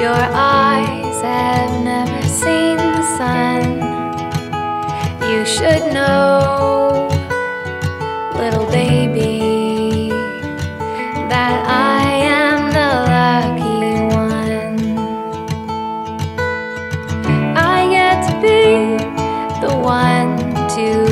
Your eyes have never seen the sun. You should know, little baby, that I am the lucky one. I get to be the one to.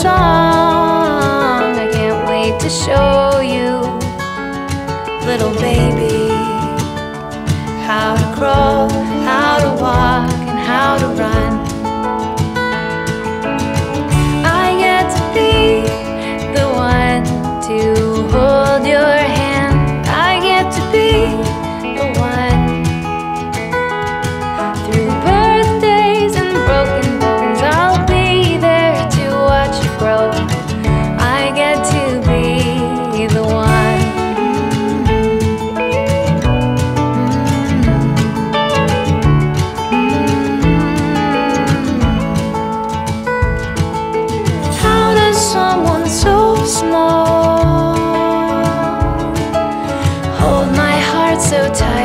strong. I can't wait to show you, little baby, how to crawl, how to walk, and how to run. so tired.